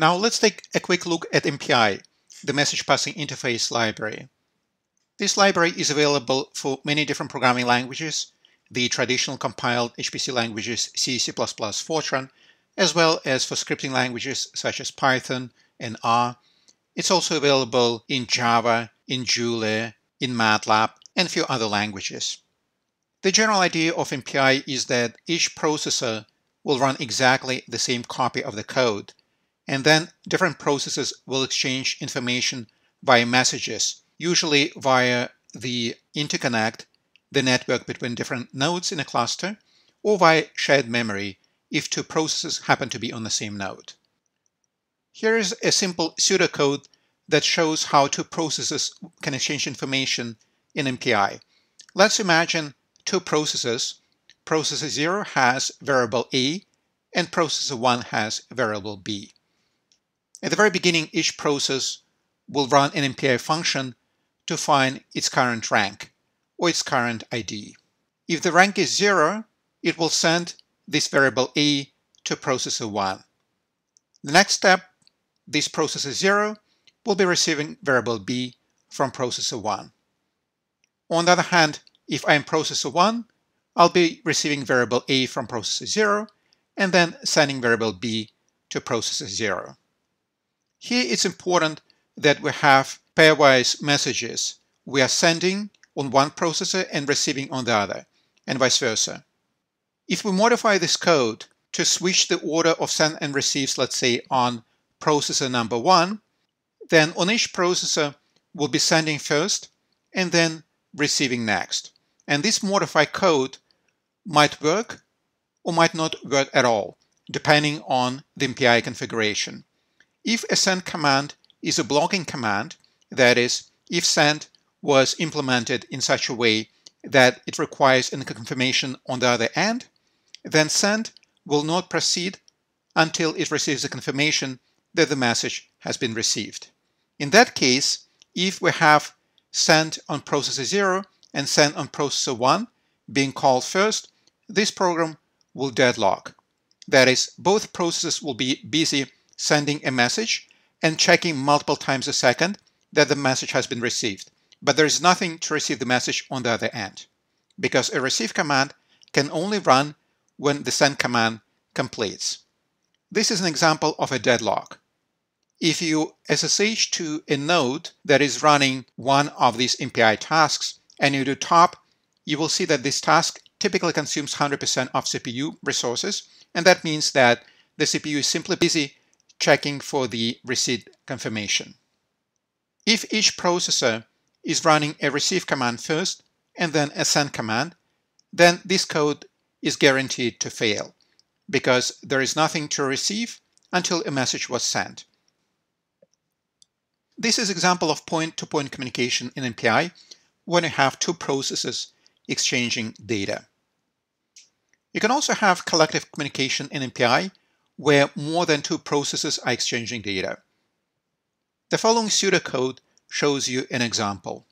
Now let's take a quick look at MPI, the message passing interface library. This library is available for many different programming languages, the traditional compiled HPC languages C, C++, Fortran, as well as for scripting languages such as Python and R. It's also available in Java, in Julia, in MATLAB, and a few other languages. The general idea of MPI is that each processor will run exactly the same copy of the code, and then different processes will exchange information via messages, usually via the interconnect, the network between different nodes in a cluster, or via shared memory if two processes happen to be on the same node. Here is a simple pseudocode that shows how two processes can exchange information in MPI. Let's imagine two processes. Processor 0 has variable A and processor 1 has variable B. At the very beginning, each process will run an MPI function to find its current rank or its current ID. If the rank is 0, it will send this variable E to processor 1. The next step, this processor 0 will be receiving variable B from processor 1. On the other hand, if I am processor 1, I'll be receiving variable A from processor 0 and then sending variable B to processor 0. Here it's important that we have pairwise messages. We are sending on one processor and receiving on the other, and vice versa. If we modify this code to switch the order of send and receives, let's say on processor number one, then on each processor we'll be sending first and then receiving next. And this modified code might work or might not work at all, depending on the MPI configuration. If a send command is a blocking command, that is, if send was implemented in such a way that it requires a confirmation on the other end, then send will not proceed until it receives a confirmation that the message has been received. In that case, if we have send on processor 0 and send on processor 1 being called first, this program will deadlock. That is, both processes will be busy sending a message and checking multiple times a second that the message has been received. But there is nothing to receive the message on the other end because a receive command can only run when the send command completes. This is an example of a deadlock. If you SSH to a node that is running one of these MPI tasks and you do top, you will see that this task typically consumes 100% of CPU resources, and that means that the CPU is simply busy checking for the receipt confirmation. If each processor is running a receive command first and then a send command, then this code is guaranteed to fail because there is nothing to receive until a message was sent. This is example of point-to-point -point communication in MPI when you have two processes exchanging data. You can also have collective communication in MPI where more than two processes are exchanging data. The following pseudocode shows you an example.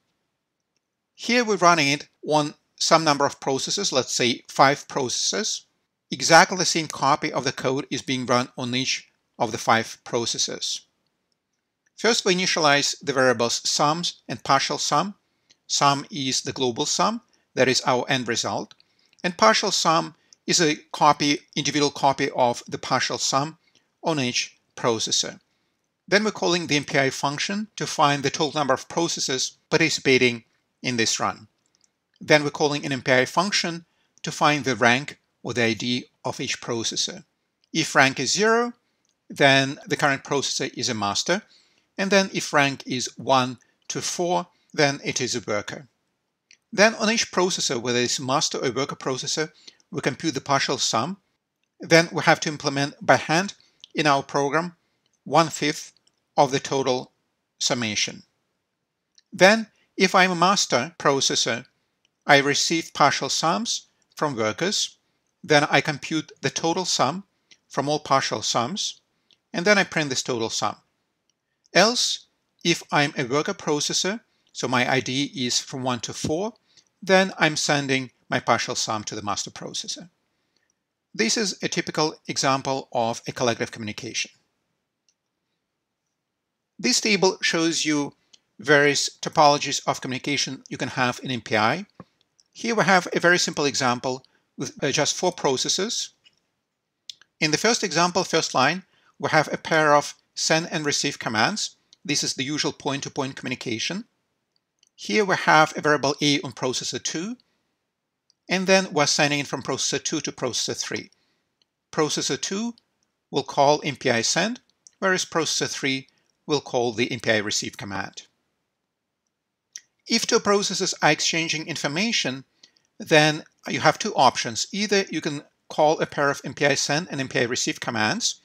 Here we're running it on some number of processes, let's say five processes, exactly the same copy of the code is being run on each of the five processes. First, we initialize the variables sums and partial sum. Sum is the global sum, that is our end result. And partial sum is a copy, individual copy of the partial sum on each processor. Then we're calling the MPI function to find the total number of processes participating in this run. Then we're calling an MPI function to find the rank or the ID of each processor. If rank is zero, then the current processor is a master. And then if rank is one to four, then it is a worker. Then on each processor, whether it's master or worker processor, we compute the partial sum. Then we have to implement by hand in our program one-fifth of the total summation. Then, if I'm a master processor, I receive partial sums from workers, then I compute the total sum from all partial sums, and then I print this total sum. Else, if I'm a worker processor, so my ID is from 1 to 4, then I'm sending my partial sum to the master processor. This is a typical example of a collective communication. This table shows you various topologies of communication you can have in MPI. Here we have a very simple example with uh, just four processes. In the first example, first line, we have a pair of send and receive commands. This is the usual point-to-point -point communication. Here we have a variable A on processor 2, and then we're sending it from processor 2 to processor 3. Processor 2 will call MPI send, whereas processor 3 will call the MPI receive command. If two processes are exchanging information, then you have two options. Either you can call a pair of MPI send and MPI receive commands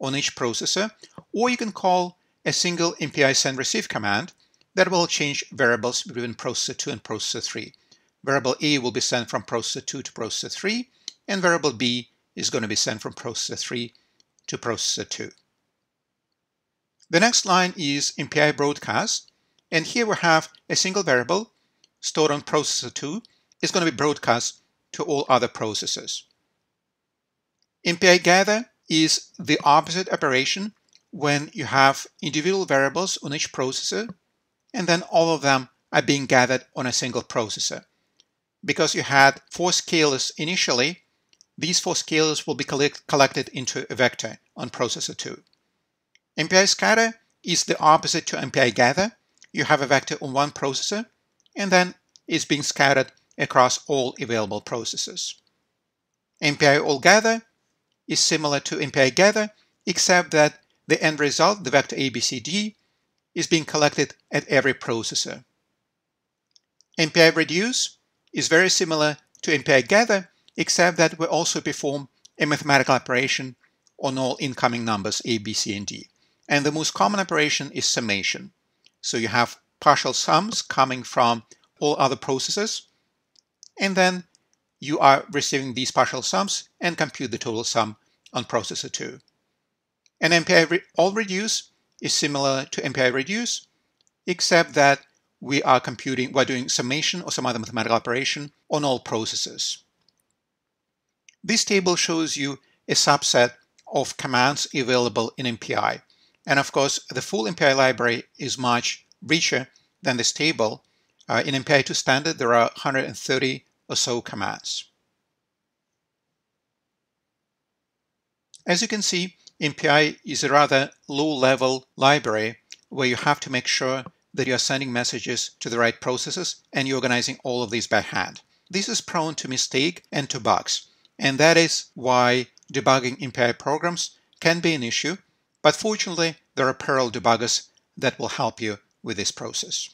on each processor, or you can call a single MPI send receive command that will change variables between processor 2 and processor 3. Variable A will be sent from processor 2 to processor 3, and variable B is going to be sent from processor 3 to processor 2. The next line is MPI broadcast, and here we have a single variable stored on processor 2 is going to be broadcast to all other processors. MPI gather is the opposite operation when you have individual variables on each processor and then all of them are being gathered on a single processor. Because you had four scalars initially, these four scalars will be collect collected into a vector on processor 2. MPI scatter is the opposite to MPI gather. You have a vector on one processor, and then it's being scattered across all available processors. MPI all gather is similar to MPI gather, except that the end result, the vector ABCD, is being collected at every processor. MPI reduce is very similar to MPI gather, except that we also perform a mathematical operation on all incoming numbers A, B, C, and D. And the most common operation is summation. So you have partial sums coming from all other processes, and then you are receiving these partial sums and compute the total sum on processor 2. And MPI re all reduce is similar to MPI reduce, except that we are computing, we're doing summation or some other mathematical operation on all processes. This table shows you a subset of commands available in MPI. And of course, the full MPI library is much richer than this table. Uh, in MPI 2 standard, there are 130 or so commands. As you can see, MPI is a rather low-level library where you have to make sure that you're sending messages to the right processes and you're organizing all of these by hand. This is prone to mistake and to bugs, and that is why debugging MPI programs can be an issue, but fortunately there are parallel debuggers that will help you with this process.